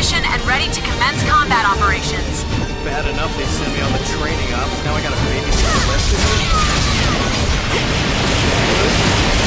position and ready to commence combat operations. Bad enough they sent me on the training op. Now I gotta babysit the rest of you.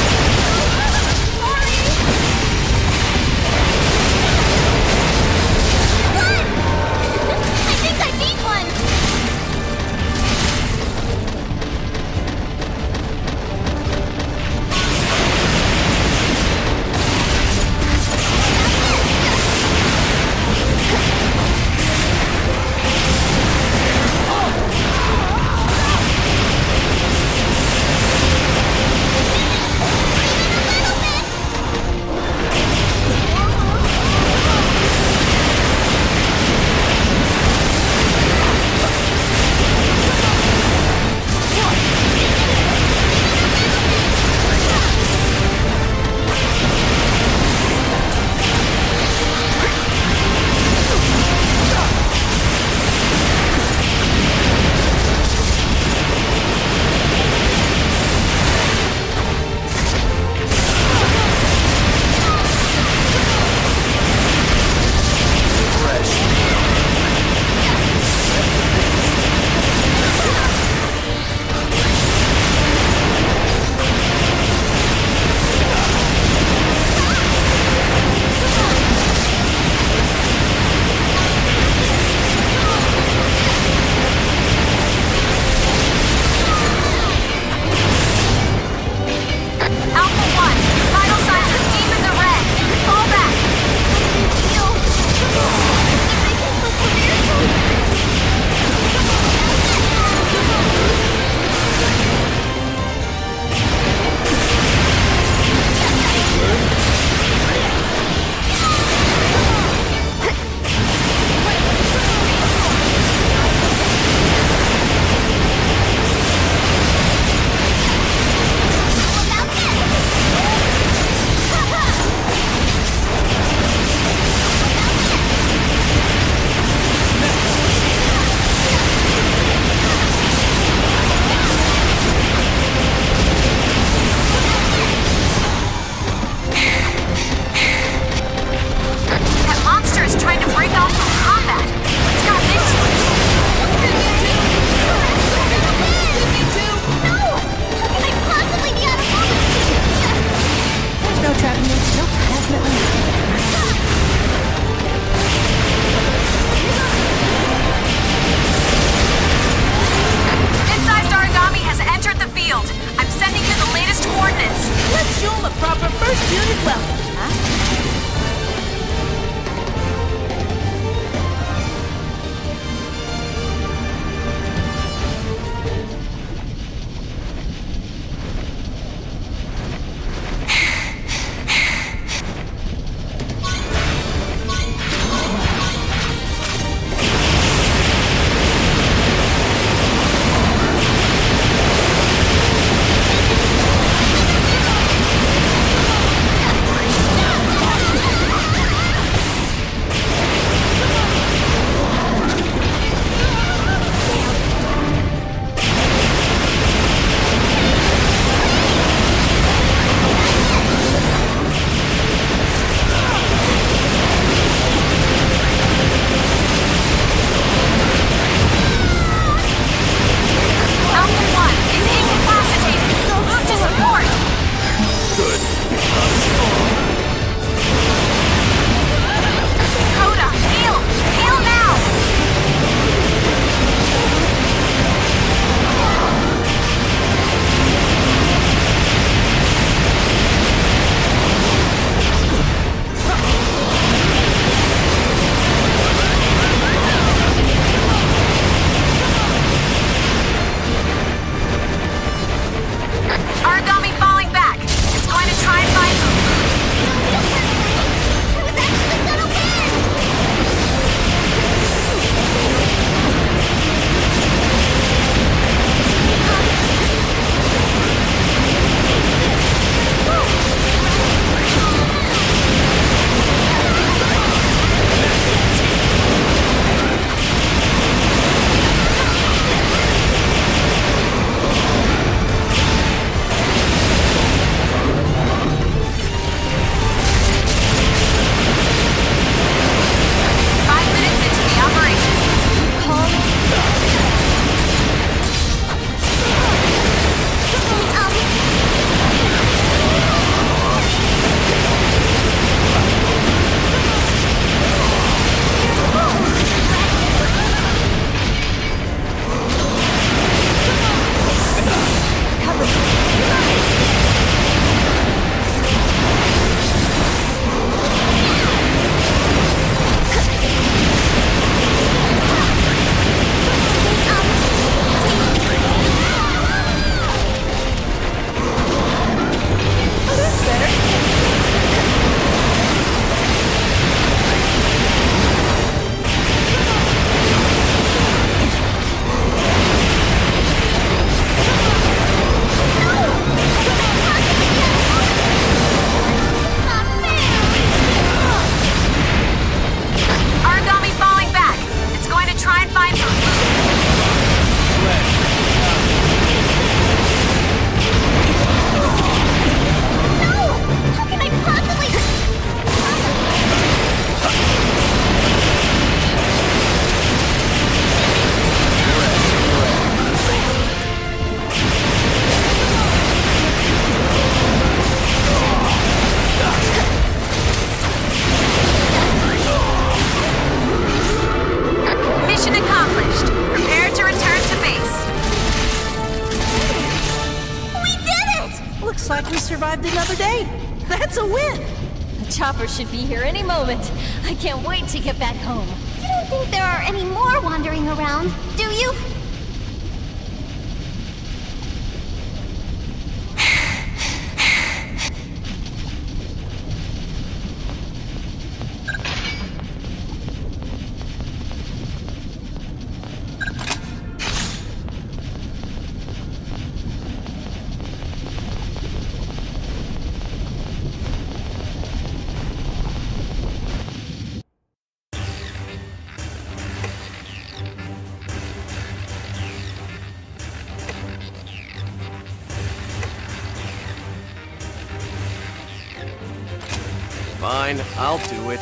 I'll do it.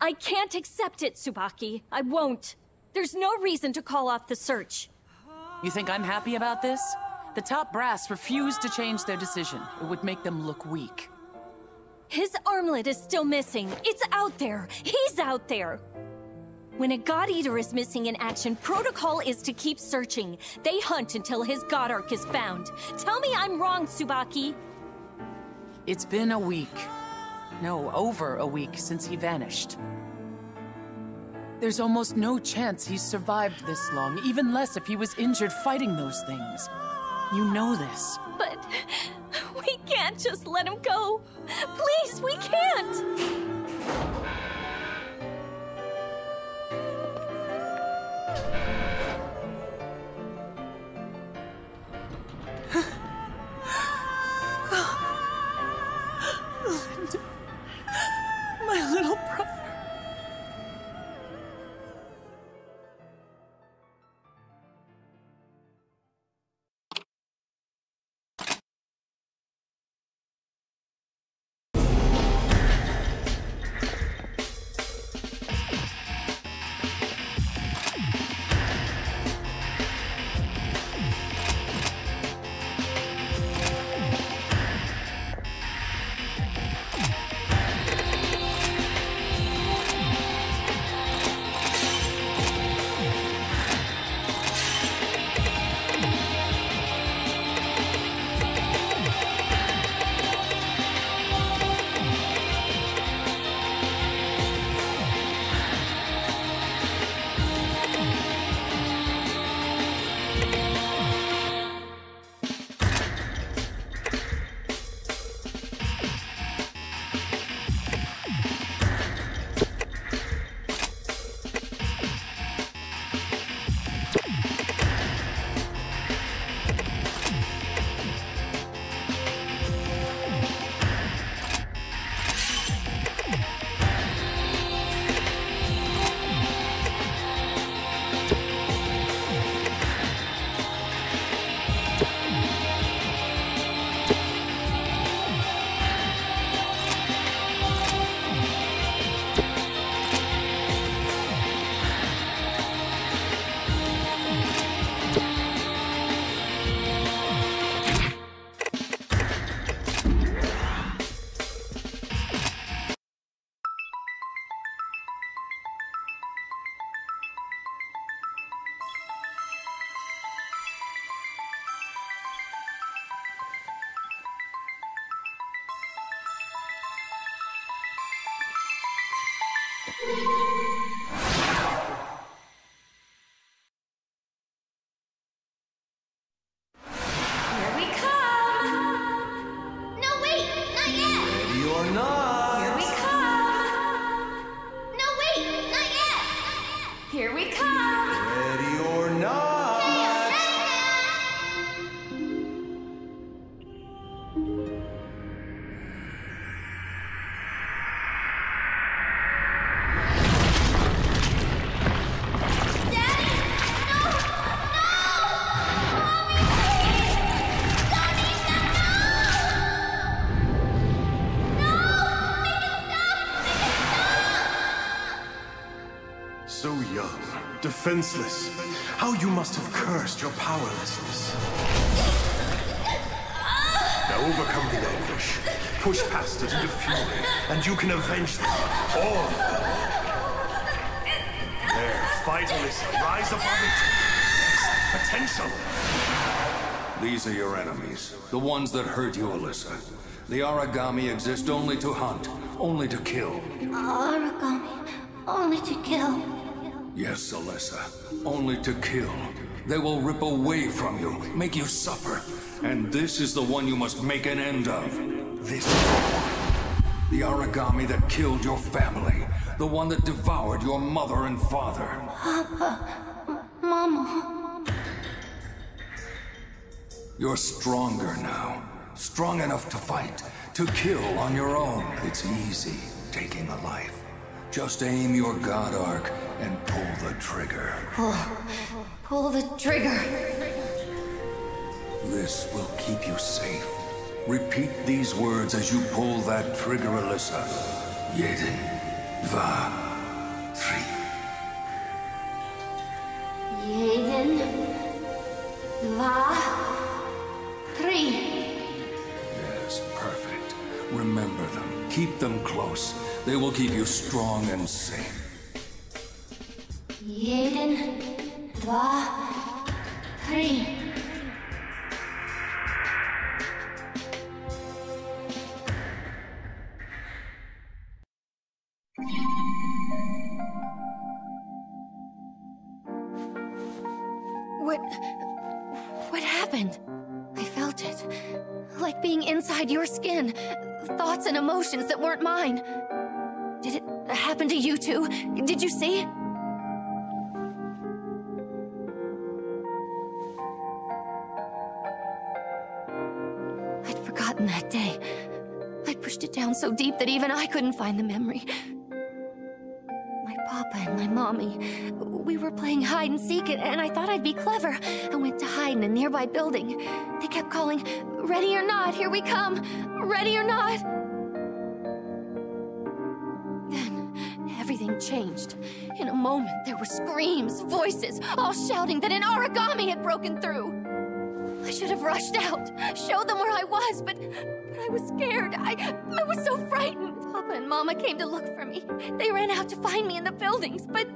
I can't accept it, Tsubaki. I won't. There's no reason to call off the search. You think I'm happy about this? The top brass refused to change their decision. It would make them look weak. His armlet is still missing. It's out there. He's out there. When a God Eater is missing in action, protocol is to keep searching. They hunt until his God Arc is found. Tell me I'm wrong, Tsubaki. It's been a week. No, over a week since he vanished. There's almost no chance he's survived this long, even less if he was injured fighting those things. You know this. But can't just let him go. Please, we can't. Defenseless. How you must have cursed your powerlessness. Now overcome the anguish. Push past it into fury, and you can avenge them. All of them. There, fight, Alisa. Rise above it. Yes, potential. These are your enemies. The ones that hurt you, Alisa. The Aragami exist only to hunt, only to kill. Aragami, only to kill. Yes, Alisa. Only to kill. They will rip away from you, make you suffer. And this is the one you must make an end of. This one. The Aragami that killed your family. The one that devoured your mother and father. Papa. Mama. You're stronger now. Strong enough to fight, to kill on your own. It's easy taking a life. Just aim your God Arc and pull the trigger. Pull pull the trigger. This will keep you safe. Repeat these words as you pull that trigger, Alisa. Jeden, dva, three. Jeden. Dva. Three. Yes, perfect. Remember them. Keep them close. They will keep you strong and safe. Jeden. Dva. Three. What. What happened? I felt it. Like being inside your skin. Thoughts and emotions that weren't mine. Did it happen to you too? Did you see? I'd forgotten that day. I pushed it down so deep that even I couldn't find the memory. My papa and my mommy, we were playing hide and seek, and I thought I'd be clever. I went to hide in a nearby building. They kept calling, Ready or not, here we come! Ready or not! Moment, there were screams, voices, all shouting that an Aragami had broken through. I should have rushed out, showed them where I was, but, but I was scared. I, I was so frightened. Papa and Mama came to look for me. They ran out to find me in the buildings, but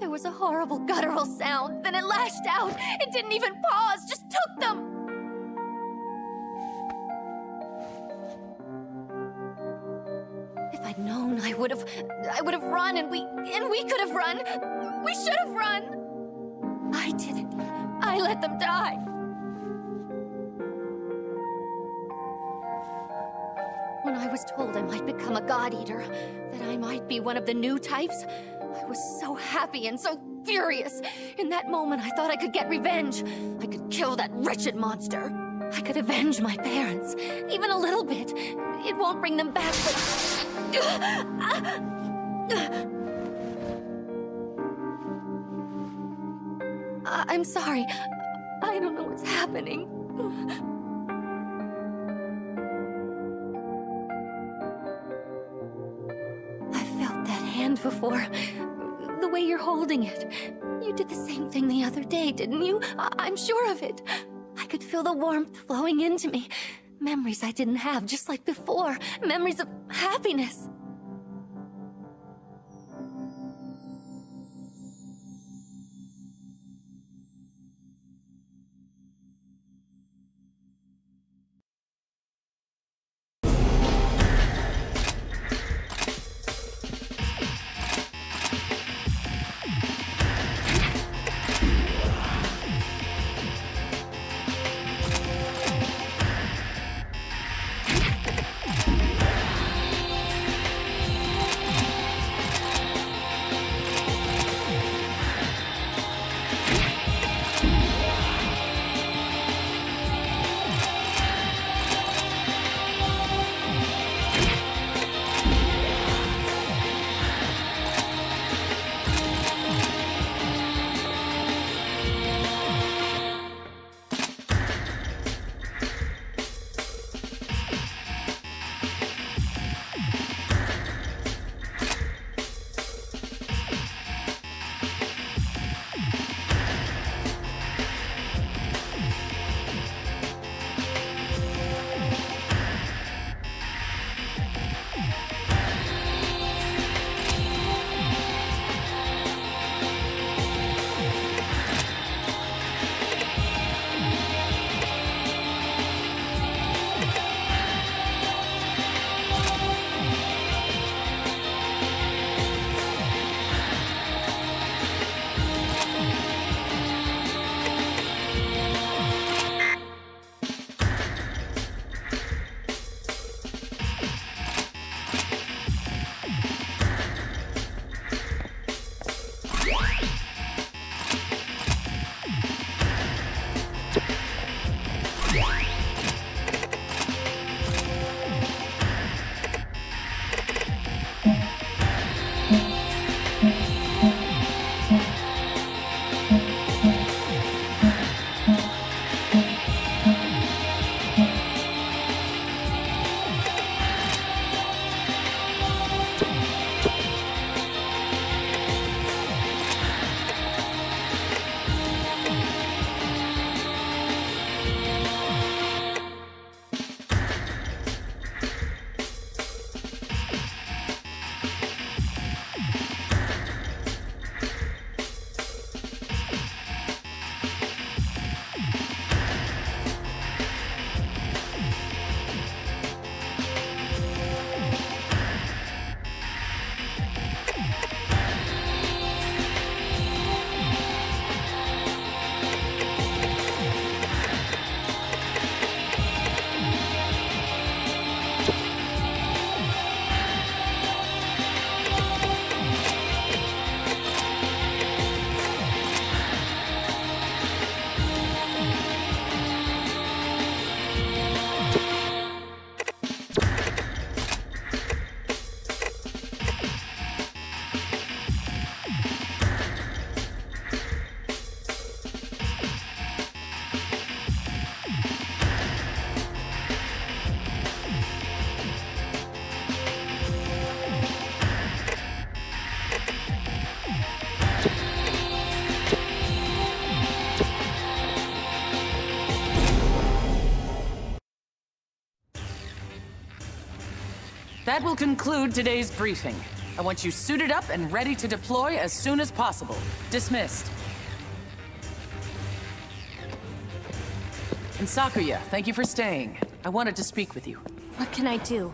there was a horrible guttural sound. Then it lashed out. It didn't even pause, just took them. Known, I would have, I would have run, and we, and we could have run. We should have run. I didn't. I let them die. When I was told I might become a god eater, that I might be one of the new types, I was so happy and so furious. In that moment, I thought I could get revenge. I could kill that wretched monster. I could avenge my parents, even a little bit. It won't bring them back, but. I'm sorry. I don't know what's happening. I felt that hand before. The way you're holding it. You did the same thing the other day, didn't you? I- I'm sure of it. I could feel the warmth flowing into me. Memories I didn't have, just like before. Memories of happiness. That will conclude today's briefing. I want you suited up and ready to deploy as soon as possible. Dismissed. And Sakuya, thank you for staying. I wanted to speak with you. What can I do?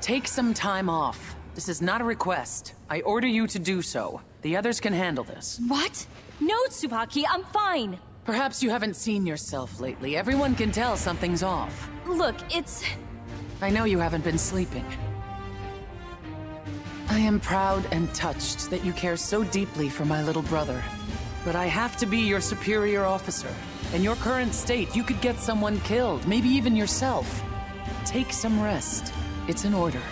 Take some time off. This is not a request. I order you to do so. The others can handle this. What? No, Tsubaki, I'm fine. Perhaps you haven't seen yourself lately. Everyone can tell something's off. Look, it's... I know you haven't been sleeping. I am proud and touched that you care so deeply for my little brother. But I have to be your superior officer. In your current state, you could get someone killed, maybe even yourself. Take some rest. It's an order.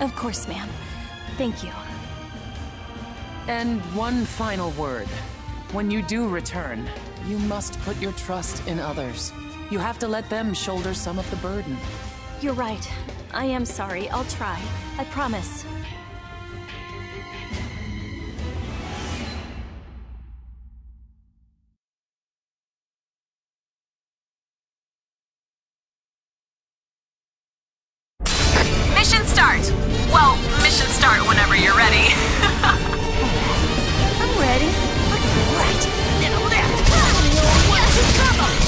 Of course, ma'am. Thank you. And one final word. When you do return, you must put your trust in others. You have to let them shoulder some of the burden. You're right. I am sorry. I'll try. I promise. Mission start. Well, mission start whenever you're ready. I'm ready. Right. Then left. You see the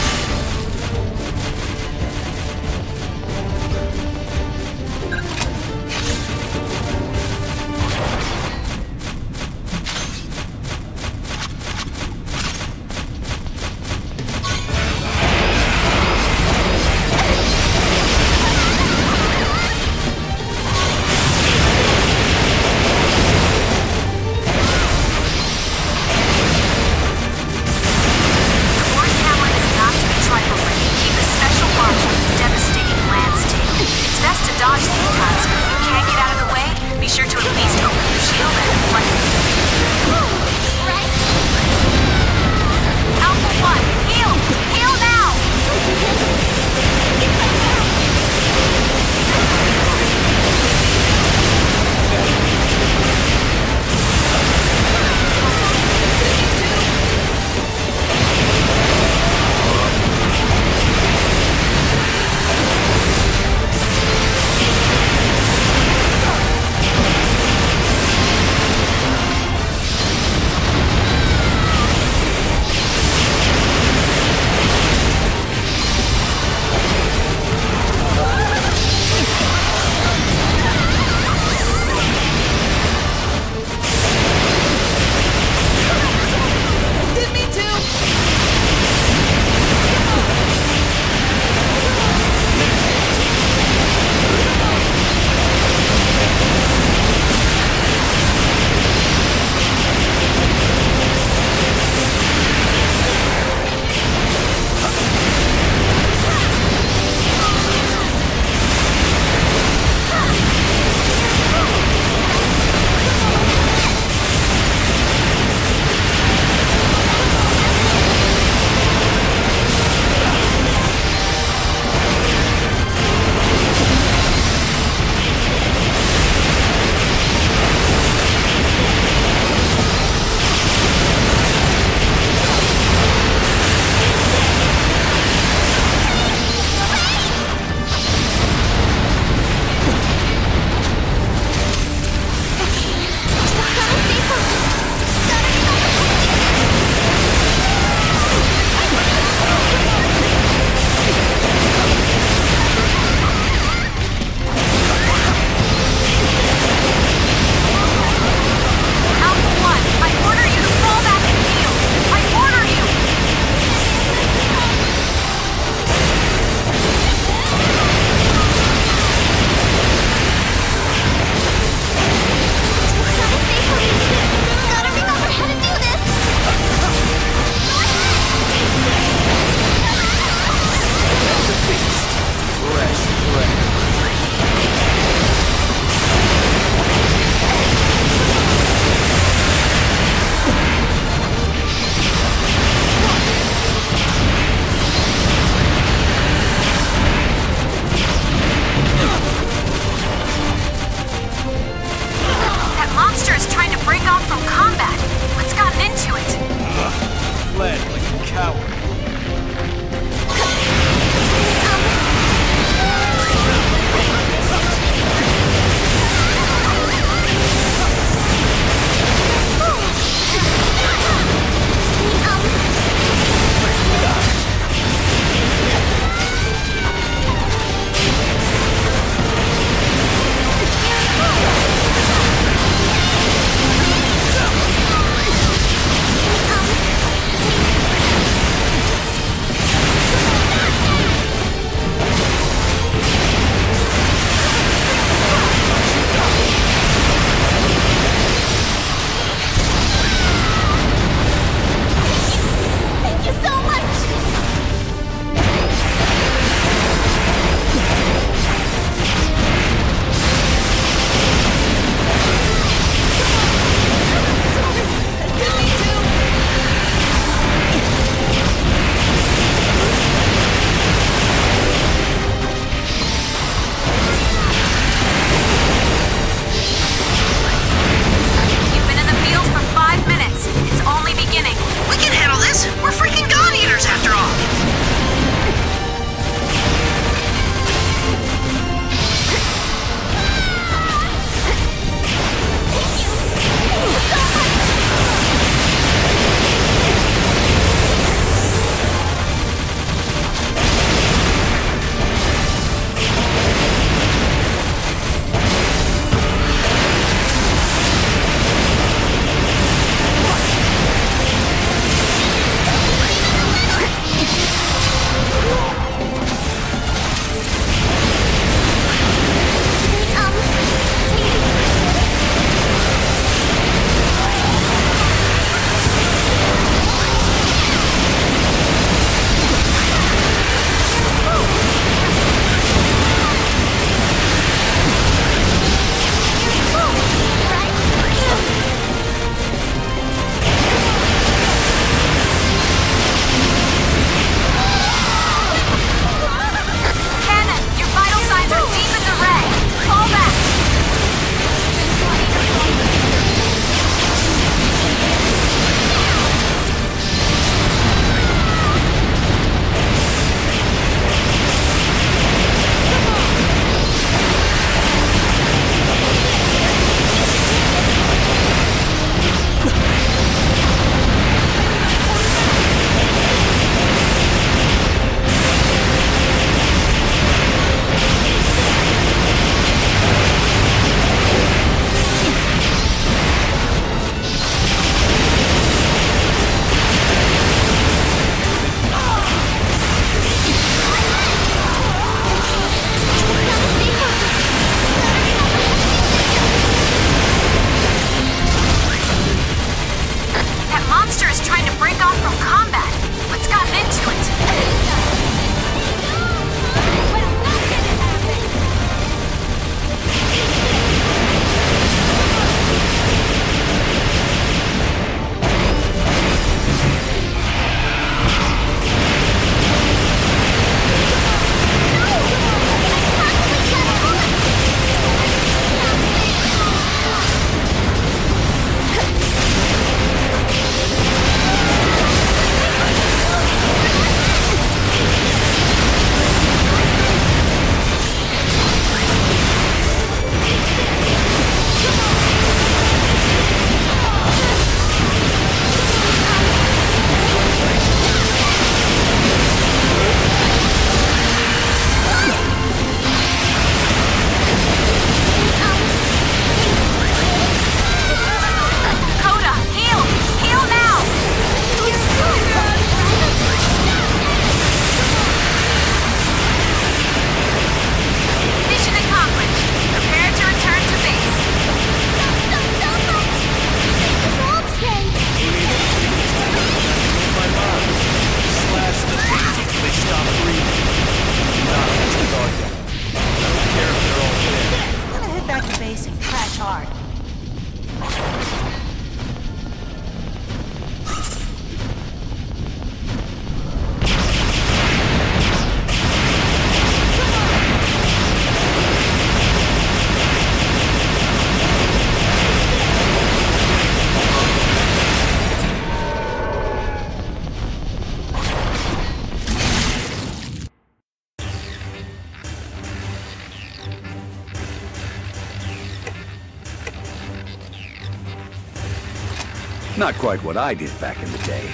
Not quite what I did back in the day.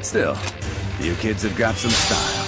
Still, you kids have got some style.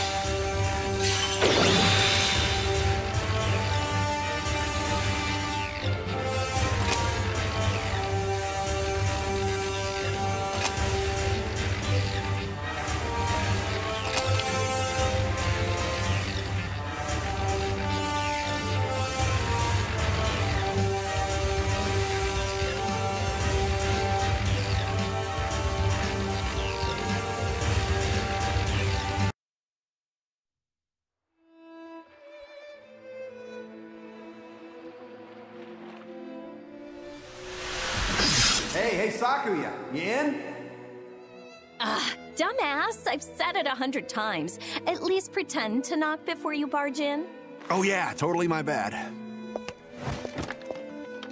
Hundred times. At least pretend to knock before you barge in. Oh yeah, totally my bad.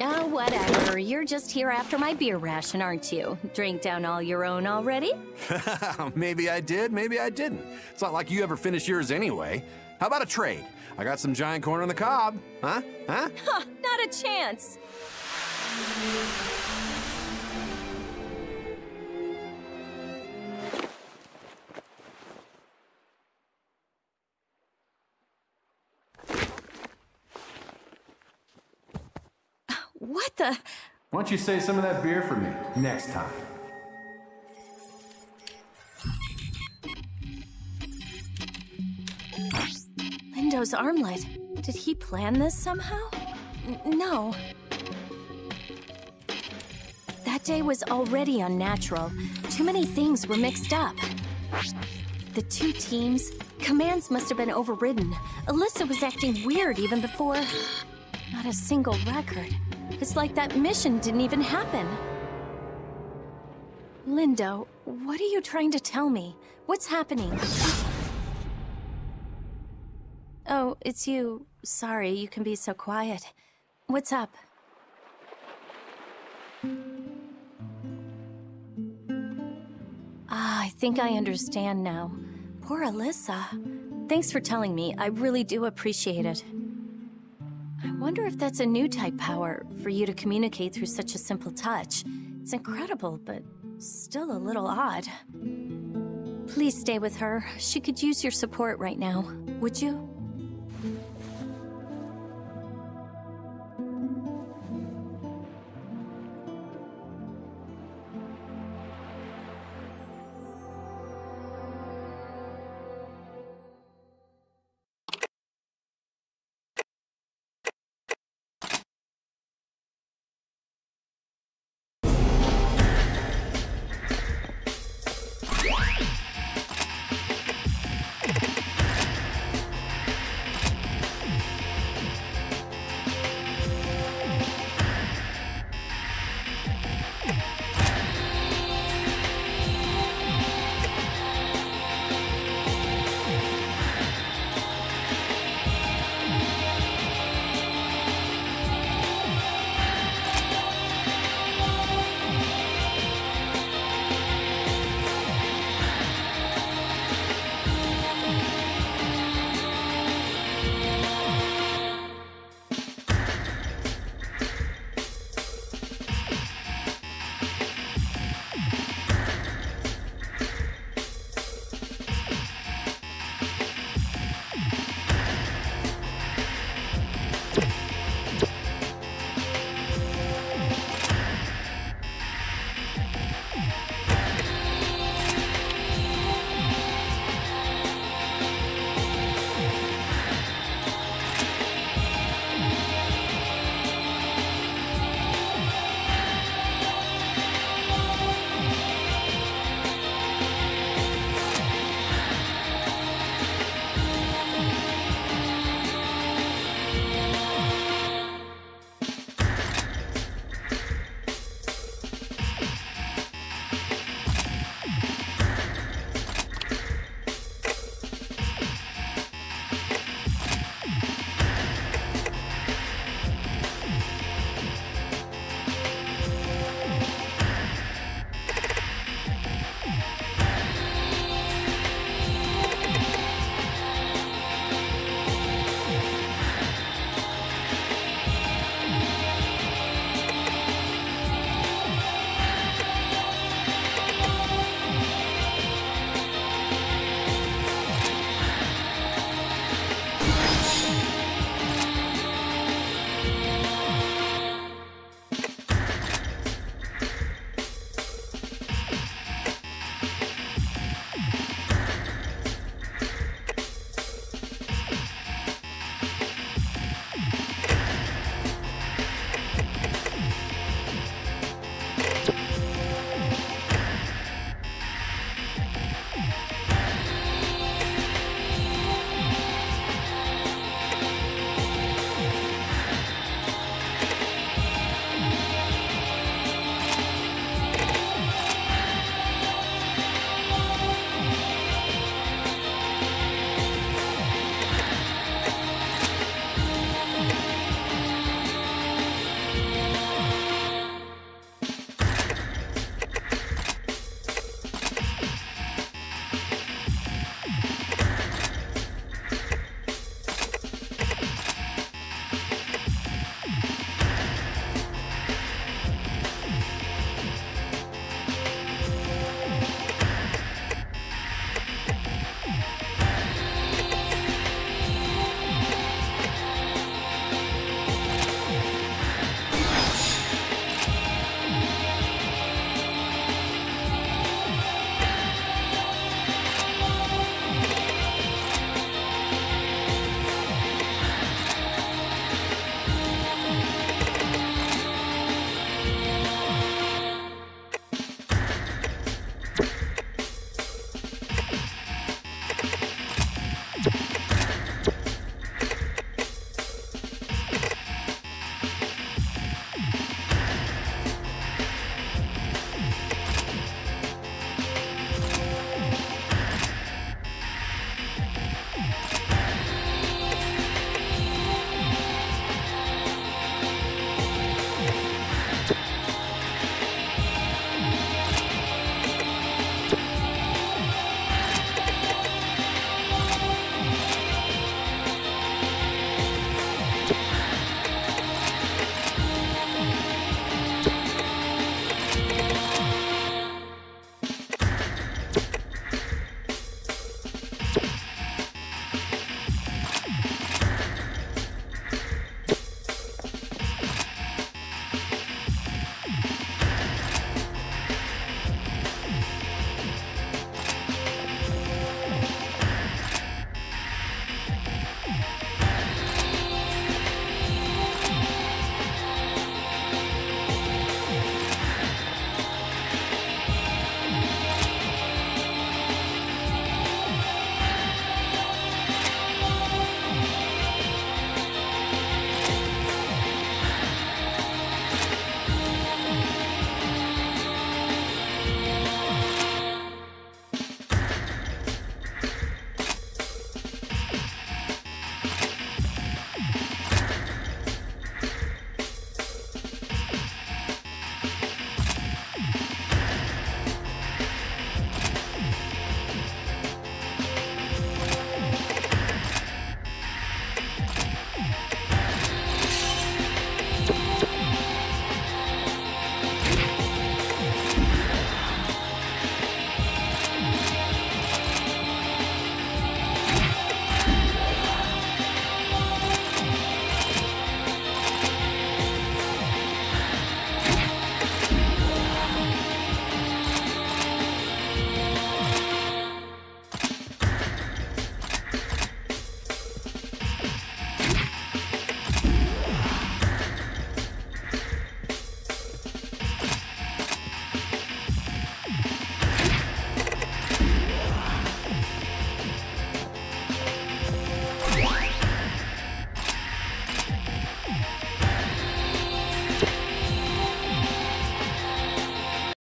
Oh, whatever. You're just here after my beer ration, aren't you? Drink down all your own already? maybe I did, maybe I didn't. It's not like you ever finish yours anyway. How about a trade? I got some giant corn on the cob. Huh? Huh? Huh, not a chance. Why don't you save some of that beer for me next time? Lindow's armlet. Did he plan this somehow? N- no. That day was already unnatural. Too many things were mixed up. The two teams, commands must have been overridden. Alisa was acting weird even before. Not a single record. It's like that mission didn't even happen. Lindow, what are you trying to tell me? What's happening? Oh, it's you. Sorry, you can be so quiet. What's up? Ah, I think I understand now. Poor Alisa. Thanks for telling me. I really do appreciate it. I wonder if that's a new type power for you to communicate through such a simple touch. It's incredible, but still a little odd. Please stay with her. She could use your support right now. Would you?